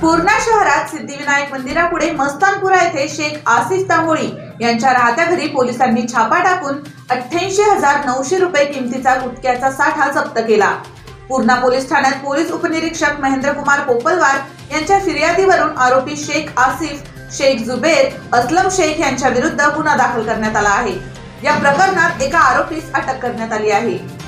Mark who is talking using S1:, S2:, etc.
S1: पूर्णा शहरात सिद्धिविनायक मंदिरापुढे मस्तानपुरा येथे शेख आसिफ तांबोळी यांच्या राहत्या घरी पोलिसांनी छापा टाकून अठ्ठ्याऐंशी हजार नऊशे रुपये किमतीचा गुटख्याचा साठा जप्त केला. पूर्णा पोलीस ठाण्यात पोलीस उपनिरीक्षक महेंद्रकुमार पोपलवार यांच्या फिर्यादीवरून आरोपी शेख आसिफ शेख जुबेर असलम शेख यांच्या विरुद्ध गुन्हा दाखल करण्यात आला आहे. या प्रकरणात एका आरोपीस अटक करण्यात आली आहे.